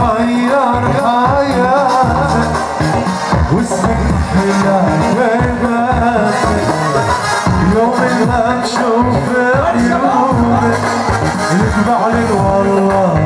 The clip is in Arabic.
غير آية. حياتك والسجن حياتك يوم ما تشوف عيونك. نكبع لك والله